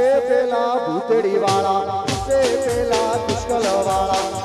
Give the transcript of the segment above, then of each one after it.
છે પેલા ભૂતડી વાળા છે પેલા પુષ્કળ વાળા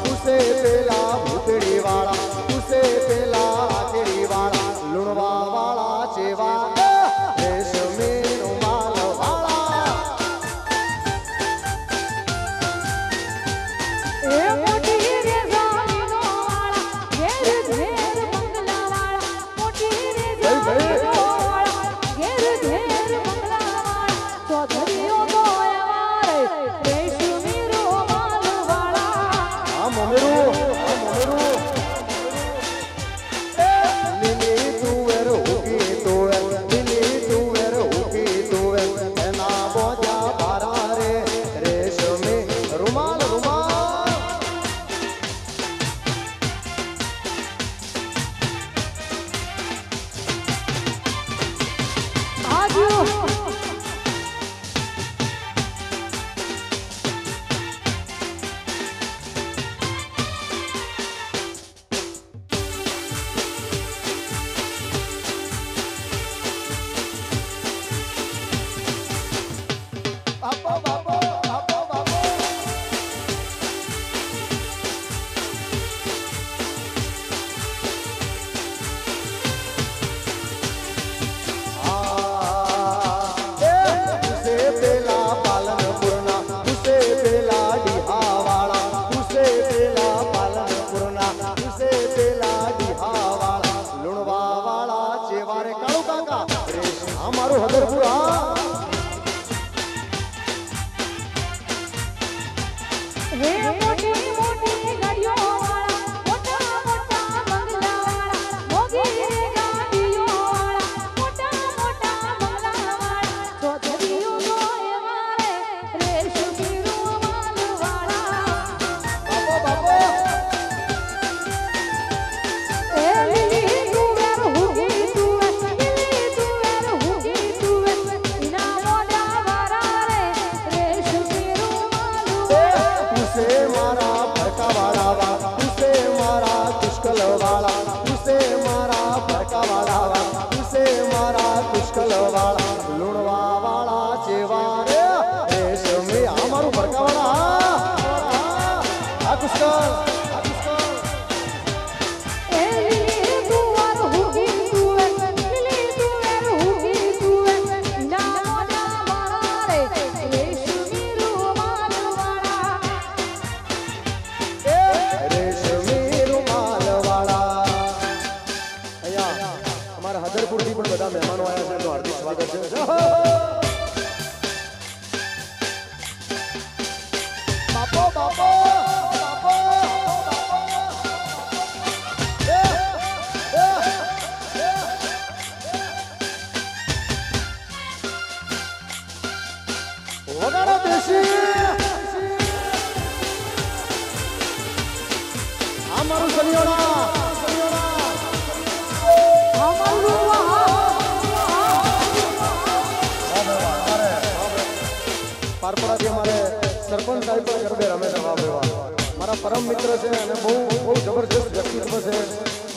મારા પરમ મિત્ર છે અને બહુ બહુ જબરજસ્ત વ્યક્તિત્વ છે.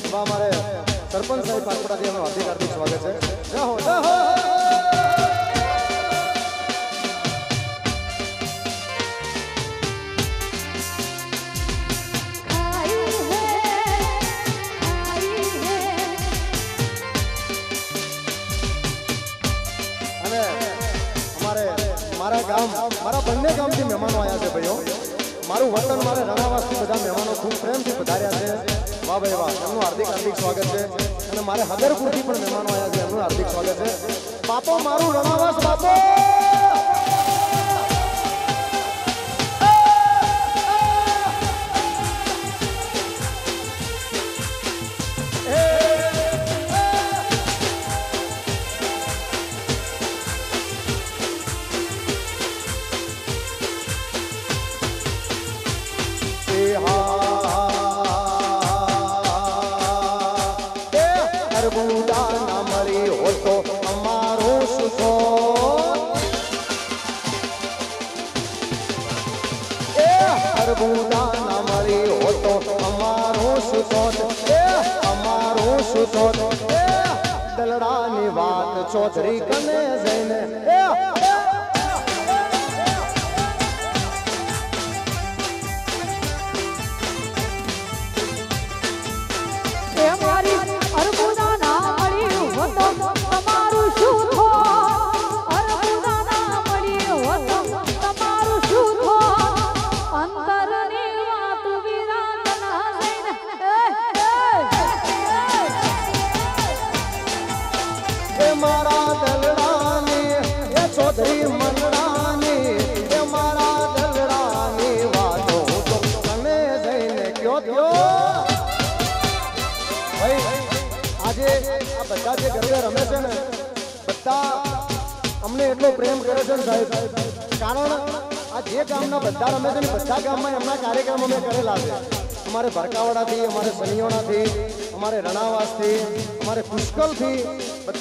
એવા મારે સરપંચ સાહેબ પાટપડાથી એમનું હાર્દિક હાર્દિક સ્વાગત છે. જય હો મારા ગામ, મારા બંને ગામ મારું વતન મારે રણાવાસથી બધા મહેમાનો ખૂબ પ્રેમથી પધાર્યા છે. વાહ ભાઈ વાહ. એમનું હાર્દિક હાર્દિક સ્વાગત છે. અને મારે હદરપુરથી પણ મહેમાનો આવ્યા છે. એમનું હાર્દિક સ્વાગત છે. બાપો, મારું રણાવાસ બાપો!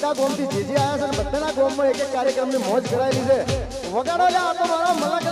આખા ગોમથી જે જે આવ્યા છે બધાના ગોમમાં એક એક કાર્યક્રમની મોજ કરાયેલી છે. વગાડો લે આ તો મારો મલક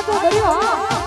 આ તો કર્યો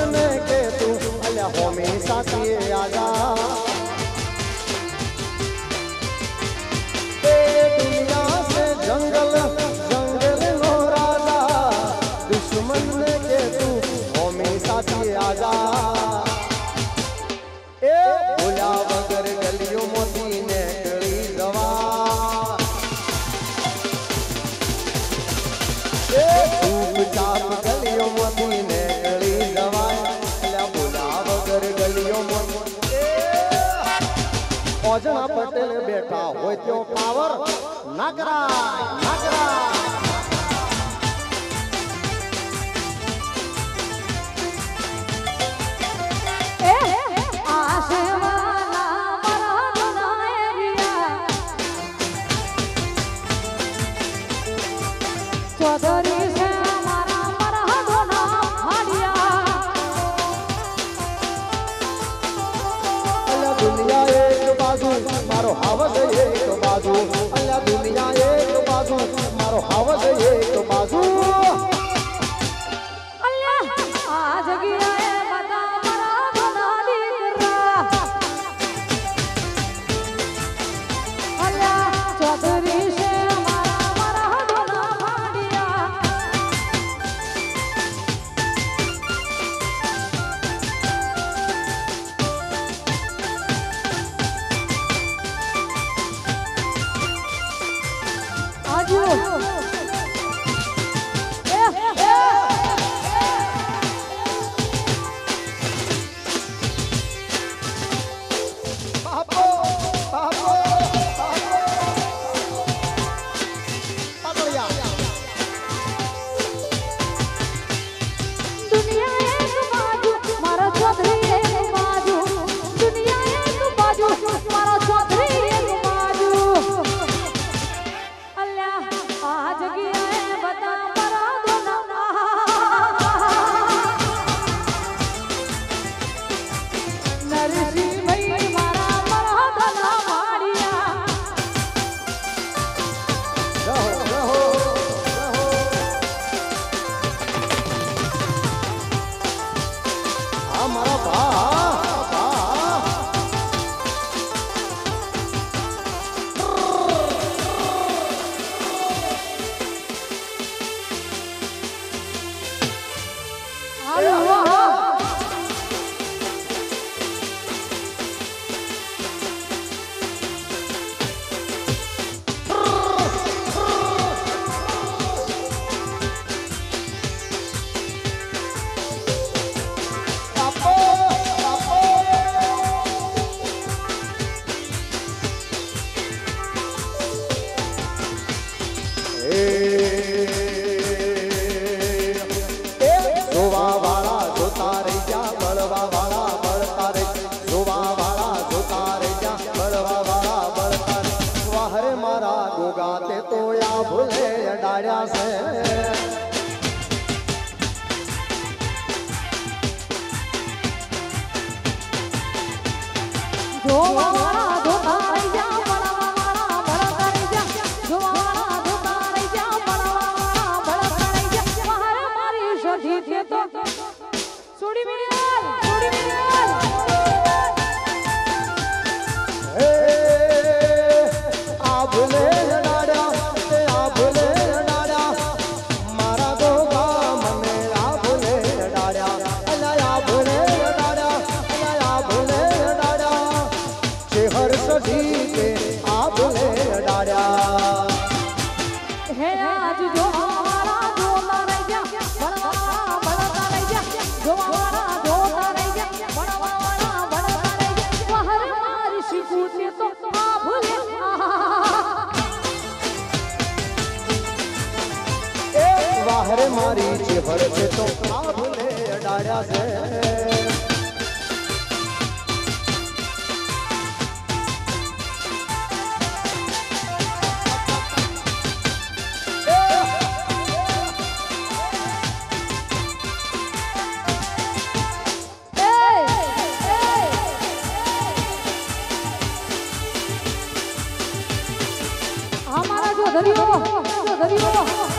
ના से અમારા જો ધર્યો જો ધર્યો આ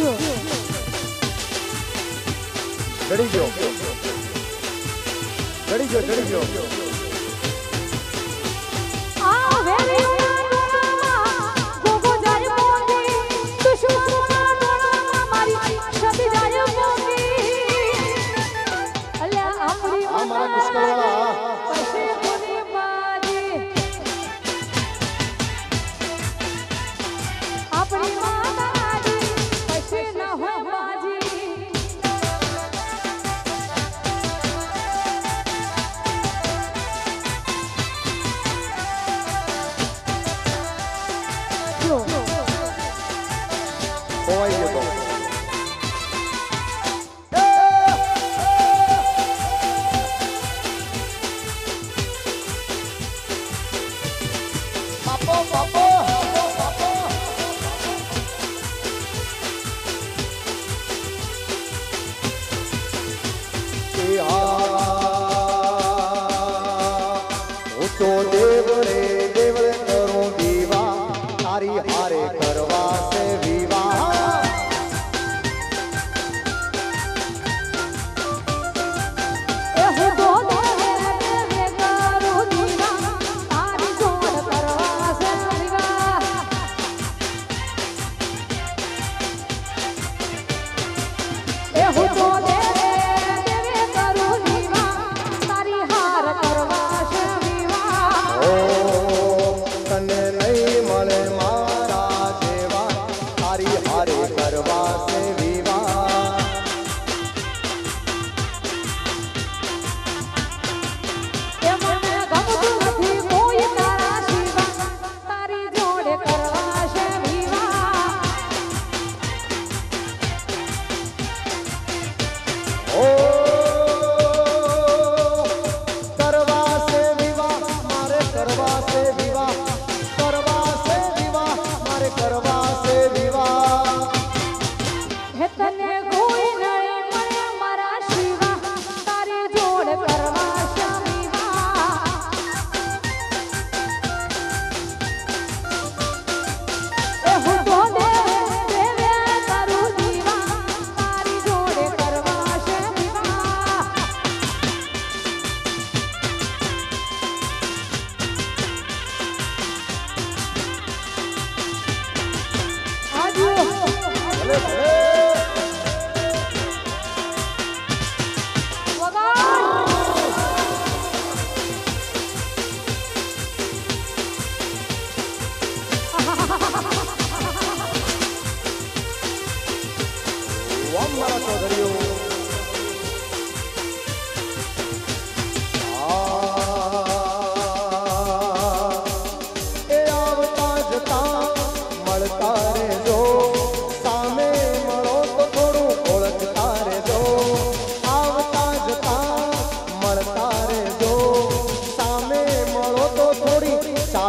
ジオレディオレディ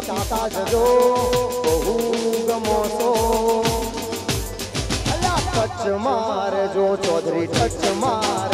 ચા પીતા જજો બહુ ગમો છો ટચ મારજો ચૌધરી ટચ માર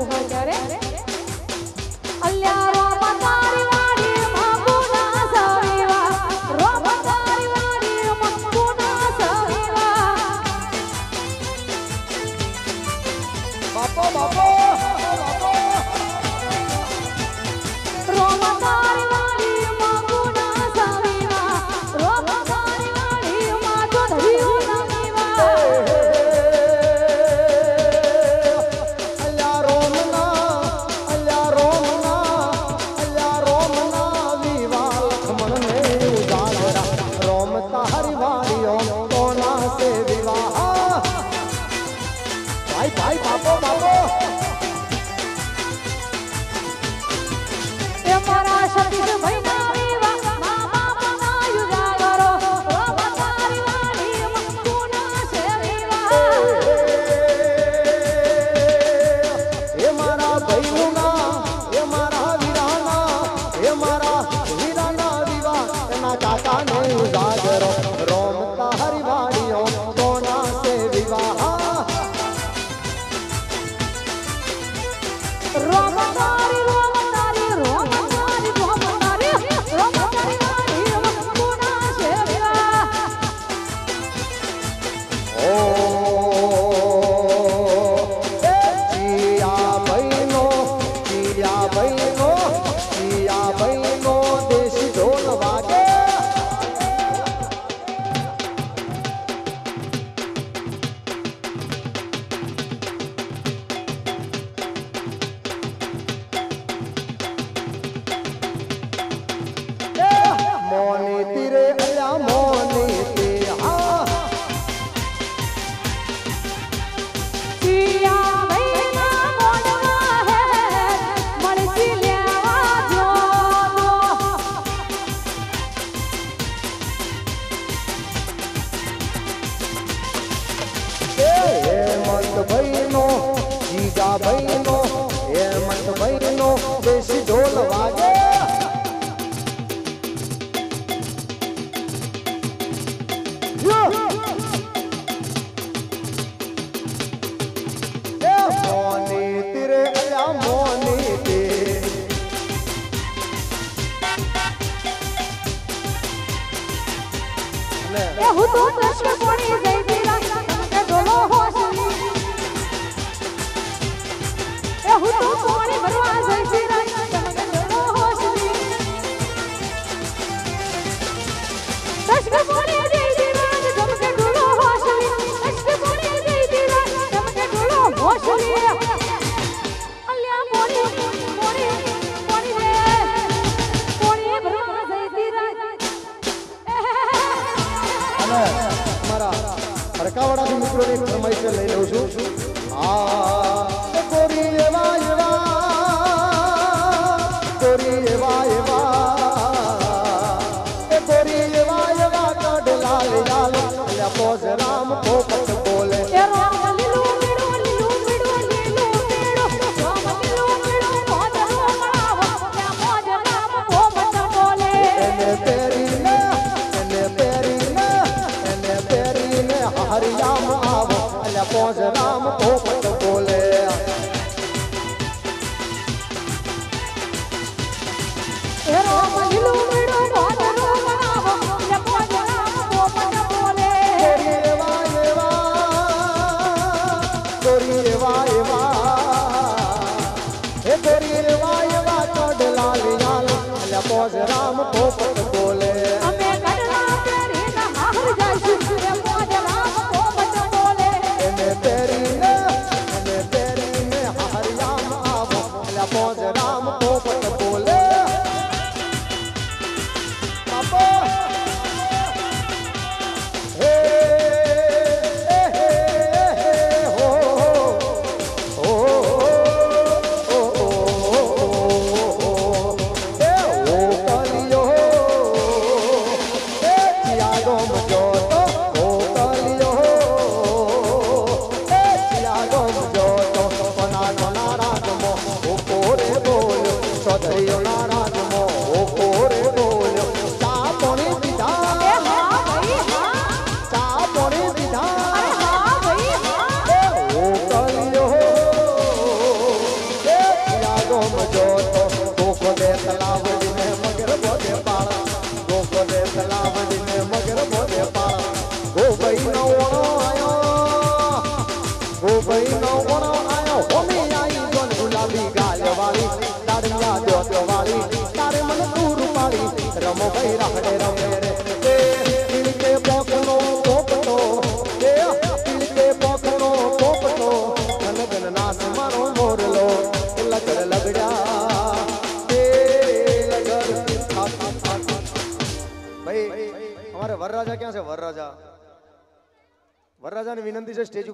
લગ્ન ગીત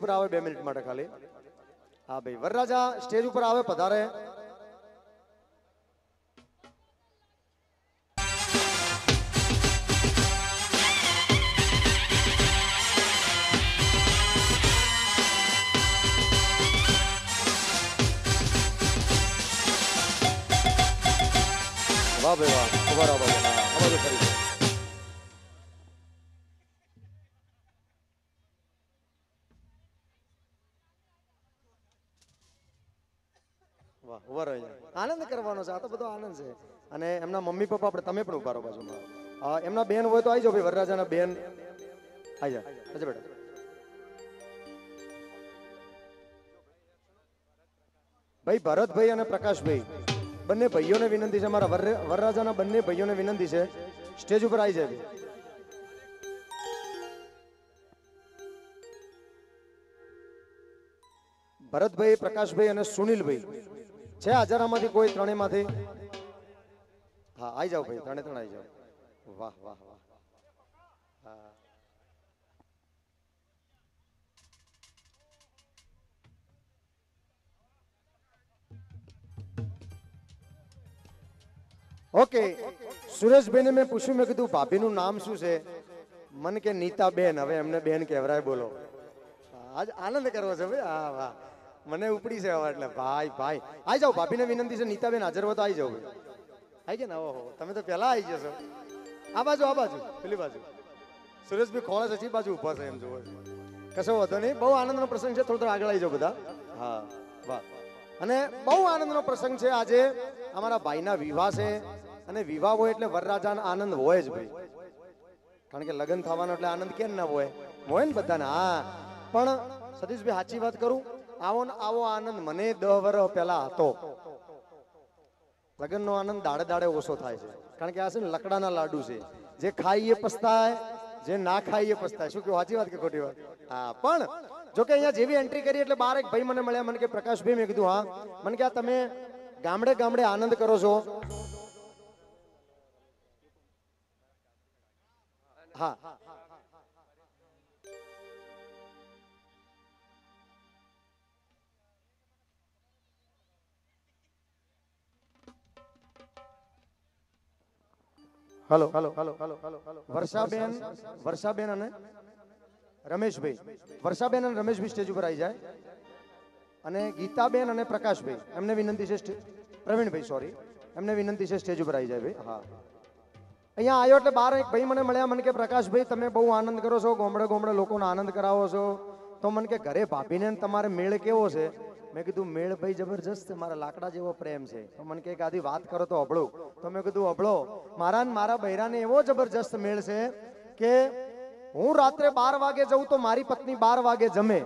ઉપર આવે, બે મિનિટ માટે ખાલી. હા ભાઈ, વરરાજા સ્ટેજ ઉપર આવે, પધારે. વાહ ભાઈ વાહ, ઊભા આનંદ કરવાનો છે, આ તો બધો આનંદ છે. અને એમના મમ્મી પપ્પા આપણે તમે પણ ઊભા રહો બાજુમાં. એમના બેન હોય તો આવી જાઓ ભાઈ, વરરાજાના બેન. આવી જા બેટા. ભાઈ, ભરતભાઈ અને પ્રકાશભાઈ, બંને ભાઈઓને વિનંતી છે મારા વરરાજાના બંને ભાઈઓને વિનંતી છે. સ્ટેજ ઉપર આવી જાય ભરતભાઈ, પ્રકાશભાઈ અને સુનિલભાઈ. છે હાજરામાંથી કોઈ ત્રણેયમાંથી? હા આવી જાઓ ભાઈ, ત્રણે ત્રણ આવી જાઓ. વાહ વાહ વાહ. ઓકે, સુરેશભાઈને મેં પૂછ્યું, મેં કીધું, ભાભીનું નામ શું છે? મને કે નીતા બેન હવે એમને બેન કહેવરાય બોલો. આજ આનંદ કરવો છે ભાઈ? હા, વાહ. મને ઉપડી છે હવે એટલે ભાઈ ભાઈ. આવી જાઓ, ભાભીને વિનંતી છે, નીતાબેન હાજર હોય તો આવી જાઓ. આવી ગયા ને? ઓહો, તમે તો પહેલા આવી જશો. આ બાજુ આ બાજુ, પેલી બાજુ. સુરેશભાઈ ખોળે છે બાજુ ઊભા છે એમ જોવો. કશો વાંધો નહીં. બહુ આનંદનો પ્રસંગ છે, થોડો થોડો આગળ આવી જાઓ બધા. હા, વાહ. અને બહુ આનંદનો પ્રસંગ છે આજે. અમારા ભાઈના વિવાહ છે. અને વિવાહ હોય એટલે વરરાજાનો આનંદ હોય જ ભાઈ. કારણ કે લગ્ન થવાનો એટલે આનંદ કેમ ના હોય? હોય ને બધાને? હા. પણ સતીશભાઈ, સાચી વાત કરું? આવો ને આવો આનંદ. મને દહ વર્ષ પહેલા હતો. લગ્નનો આનંદ દાડે દાડે ઓછો થાય છે. કારણ કે આ છે ને લકડાના લાડુ છે. જે ખાઈએ પસ્તાય, જે ના ખાઈએ પસ્તાય. શું કહ્યું સાચી વાત કે ખોટી વાત? હા, પણ જો કે અહીંયા જેવી એન્ટ્રી કરી એટલે બાર એક ભાઈ મને મળ્યા. મને કે પ્રકાશભાઈ મેં કીધું, હા. મને કે, આ તમે ગામડે ગામડે આનંદ કરો છો. હા. Hello. Hello hello hello hello વર્ષાબેન વર્ષાબેન અને રમેશભાઈ. વર્ષાબેન અને રમેશભાઈ સ્ટેજ ઉપર આવી જાય. અને ગીતાબેન અને પ્રકાશભાઈ. એમને વિનંતી છે પ્રવીણભાઈ સોરી એમને વિનંતી છે સ્ટેજ ઉપર આવી જાય ભાઈ. હા. અહીંયા આવ્યો એટલે બાર એક ભાઈ મને મળ્યા, મને કે, પ્રકાશભાઈ, તમે બહુ આનંદ કરો છો. ગોમડે ગોમડે લોકોનો આનંદ કરાવો છો. તો મને કે, ઘરે ભાભીને તમારે મેળ કેવો છે? મેં કીધું મેળ ભાઈ જબરજસ્ત, મારા લાકડા જેવો પ્રેમ છે. તો મને કે આધી વાત કરો તો અભળો તો મેં કીધું, અબળો, મારા ને મારા બૈરાને એવો જબરજસ્ત મેળ છે કે હું રાત્રે બાર વાગે જઉં તો મારી પત્ની બાર વાગે જમે.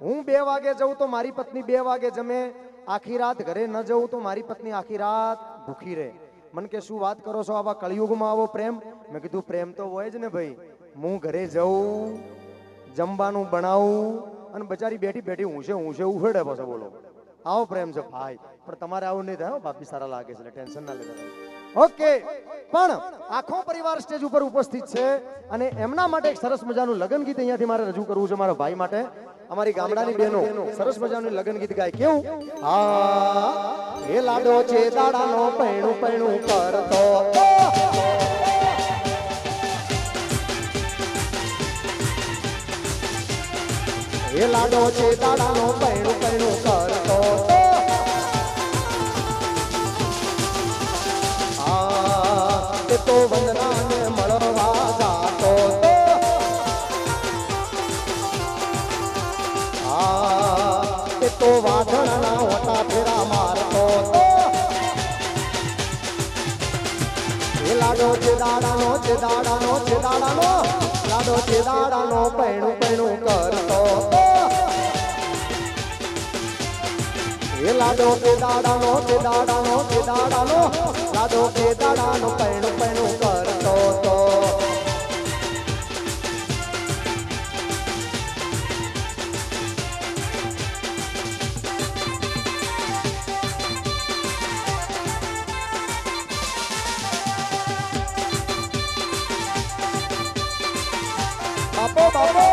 હું બે વાગે જઉં તો મારી પત્ની બે વાગે જમે. આખી રાત ઘરે ન જઉં તો મારી પત્ની આખી રાત ભૂખી રહે. મને કે શું વાત કરો છો આવા કળિયુગમાં આવો પ્રેમ? મેં કીધું, પ્રેમ તો હોય જ ને ભાઈ. હું ઘરે જઉં, જમવાનું બનાવું અને બચારી બેઠી બેઠી ઊંચે ઊંચે ઉફેડે પાછો બોલો. આવો પ્રેમ છે ભાઈ પણ તમારે આવું નહીં થાય બાપી સારા લાગે છે ટેન્શન ના લેતા ઓકે પણ આખો પરિવાર સ્ટેજ ઉપર ઉપસ્થિત છે અને એમના માટે એક સરસ મજાનું લગ્ન ગીત અહીંયાથી મારે રજૂ કરવું છે મારા ભાઈ માટે. અમારી ગામડાની બહેનો સરસ મજાનું લગ્ન ગીત ગાય. કેવું? હા એ લાડો છે દાડાનો પૈણું પૈણું કરતો. એ લાડો છે દાડાનો પૈણું પૈણું કરતો. તો તો તો આ એ તો વાઢણના તો એ લાડો છે દાડાનો, છે લાડો છે દાડાનો, પૈણું પૈણું લાડો કે દાડાનો કે દાડાનો કે દાડાનો. દાદો કે દાડાનો પૈણું પૈણું કરતો તો. બાપો બાપો.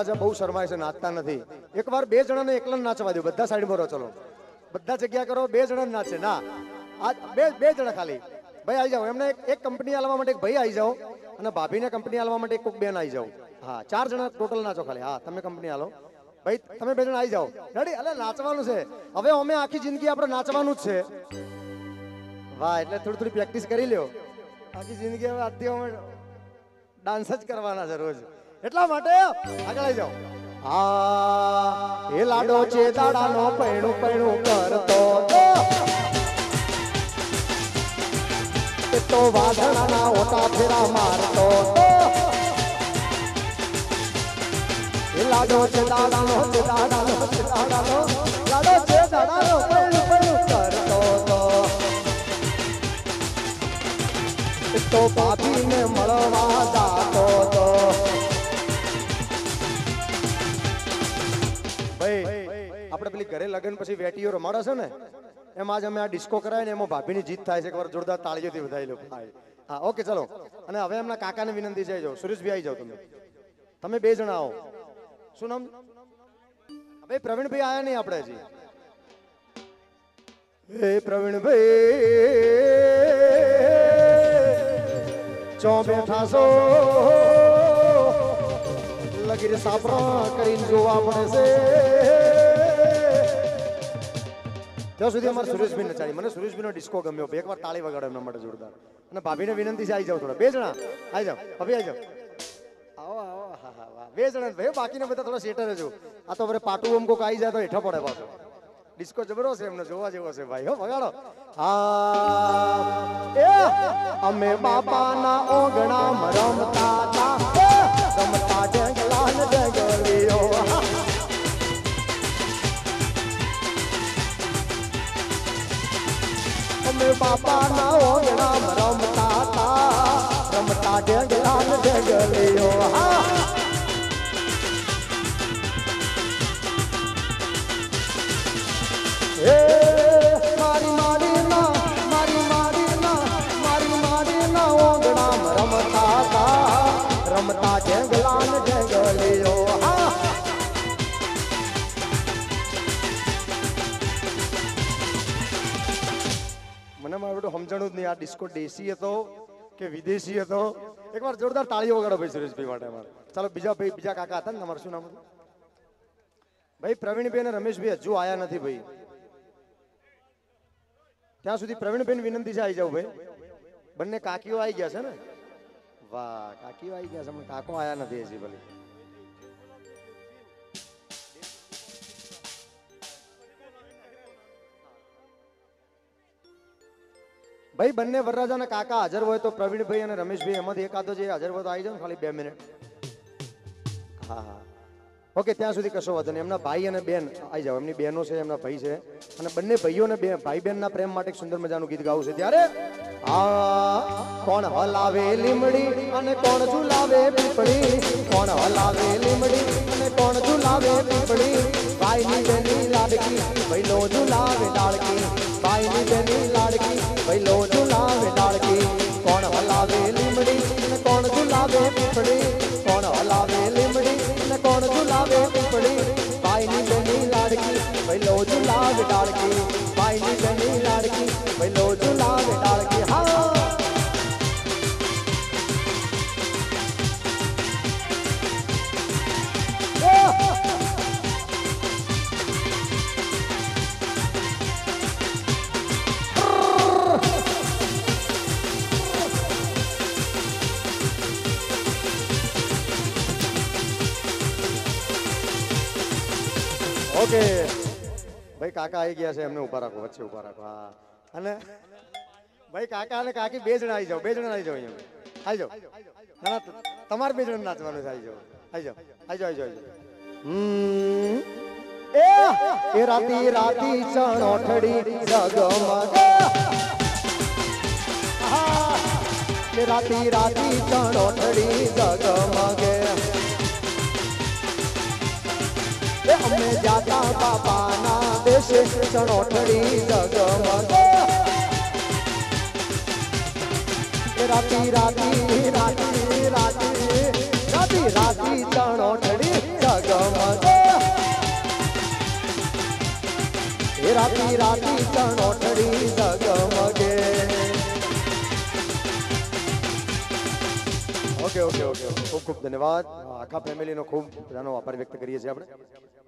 વરરાજા બહુ શરમાય છે, નાચતા નથી. એકવાર બે જણાને એકલા નાચવા દો, બધા સાઈડમાં રહો, ચલો. બધા જગ્યા કરો, બે જણા નાચે. ના. આ બે બે જણા ખાલી. ભાઈ, આવી જાઓ. એમને એક- કંપની આલવા માટે ભાઈ આવી જાઓ અને ભાભીને કંપની આલવા માટે કોક બેન આવી જાઓ. હા, ચાર જણા ટોટલ નાચો ખાલી. હા, તમે કંપની આલો. ભાઈ, તમે બે જણા આવી જાઓ. રેડી અલે, નાચવાનું છે. હવે અમે આખી જિંદગી આપણે નાચવાનું જ છે. વાહ, એટલે થોડી થોડી પ્રેક્ટિસ કરી લ્યો. આખી જિંદગી હવે આજથી અમે ડાન્સ જ કરવાના છે રોજ. એટલા માટે આગળ જાઓ. આ એ લાડો છે દાડાનો પૈણું પૈણું કરતો તો વાઘણાના ઓટા ફેરા મારતો એ લાડો છે દાડાનો છે દાડાનો છે દાડાનો, લાડો છે દાડાનો પૈણું પૈણું કરતો તો તો મળવા જાતો પેલી ઘરે લગ્ન પછી વેટીઓ રમાડો છે ને, એમ આજ અમે આ ડિસ્કો કરાય ને, એમાં ભાભીની જીત થાય છે એકવાર જોરદાર તાળીઓથી વધારી લો. હા ઓકે, ચલો. અને હવે એમના કાકાને વિનંતી છે જાઓ સુરેશભાઈ આવી જાઓ તમે. તમે બે જણા આવો. શું નામ? હવે પ્રવીણભાઈ આયા નહીં આપણે હજી? એ પ્રવીણભાઈ. ચો બેઠા છો? લગીર સાપરા કરીને જોવા પડે છે. ત્યાં સુધી અમારે સુરેશભાઈ નચાડી મને સુરેશભાઈનો ડિસ્કો ગમ્યો. બે એકવાર તાળી વગાડો એમના માટે જોરદાર. અને ભાભીને વિનંતી છે આવી જાઓ થોડા. બે જણા. આવી જાઓ. ભાભી આવી જાઓ. આવો આવો. બે જણા. ભાઈ બાકીના બધા થોડા સેટર જો આ તો હવે પાટું અમુક કોક આવી જાય તો હેઠા પડે પાછો. ડિસ્કો જબરો છે એમને જોવા જેવો છે ભાઈ. હો વગાડો. આ અમે બાપાના ઓગણા મરમતા તા એ, રમતા જંગલા બાપાના ઓગણા રમતા મને મારું બેટું સમજણું જ નહીં. આ ડિસ્કો દેશી હતો કે વિદેશી હતો? એકવાર જોરદાર તાળીઓ વગાડો ભાઈ સુરેશભાઈ માટે અમારે. ચાલો, બીજા ભાઈ, બીજા કાકા હતા ને તમારું શું નામ ભાઈ પ્રવીણભાઈ અને રમેશભાઈ હજુ આયા નથી ભાઈ. ત્યાં સુધી પ્રવીણભાઈ વિનંતી છે આવી જાવ ભાઈ. બંને કાકીઓ આવી ગયા છે ને? વાહ, કાકીઓ આવી ગયા છે કાકો આયા નથી હજી ભલે. ભાઈ, બંને વરરાજાના કાકા હાજર હોય તો પ્રવીણભાઈ અને રમેશભાઈ એમાંથી એકાદો જે હાજર હોય તો આવી જાવ ખાલી બે મિનિટ. હા હા. ઓકે, ત્યાં સુધી કશો વાંધો નહીં. એમના ભાઈ અને બેન આવી જાઓ. એમની બહેનો છે, એમના ભાઈ છે. અને બંને ભાઈઓ અને બે ભાઈ બહેનના પ્રેમ માટે સુંદર મજાનું ગીત ગાવું છે. ત્યારે આ કોણ હલાવે લીમડી અને કોણ ઝુલાવે પીપળી? કોણ હલાવે લીમડી અને કોણ ઝુલાવે પીપળી? ભાઈની બેની લાડકી ભઈલો ઝુલાવે ડાળકી ભાઈની બેની લાડકી ભઈલો ઝુલાવે ડાળકી કોણ હલાવે લીમડી અને કોણ ઝુલાવે પીપળી કોણ હલાવે લીમડી અને કોણ ઝુલાવે પીપળી ભાઈની બેની લાડકી ભઈલો ઝુલાવે ડાળકી ભાઈની ભાઈ કાકા આવી ગયા છે, એમને ઊભા રાખો, વચ્ચે ઊભા રાખો, હા. અને ભાઈ કાકા અને કાકી બે જણા આવી જાઓ, બે જણા આવી જાઓ અહીંયા. આવી જાઓ. તમારે બે જણા નાચવાનું છે આવી જાઓ. આવી જાઓ આવી જાઓ આવી જાઓ હમ. એ રાતી રાતી ચણોઠડી જગમગ રાતી રાતી ચણોઠડી જગમગે અમે જાતા બાપાના દેશે ચણોઠડી જગમગ રાતી રાતી રાતી રાતી રાતી રાતી ચણોઠડી જગમગ રાતી રાતી ચણોઠડી જગમગે ઓકે ઓકે ઓકે ખૂબ ખૂબ ધન્યવાદ. આખા ફેમિલીનો ખૂબ બધાનો આભાર વ્યક્ત કરીએ છીએ આપણે.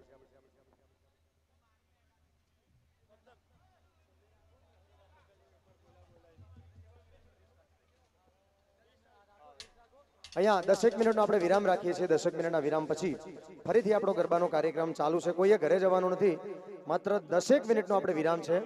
અહીંયા દસેક મિનિટનો આપણે વિરામ રાખીએ છીએ. દસેક મિનિટના વિરામ પછી ફરીથી આપણો ગરબાનો કાર્યક્રમ ચાલુ છે. કોઈએ ઘરે જવાનું નથી, માત્ર દસેક મિનિટનો આપણે વિરામ છે.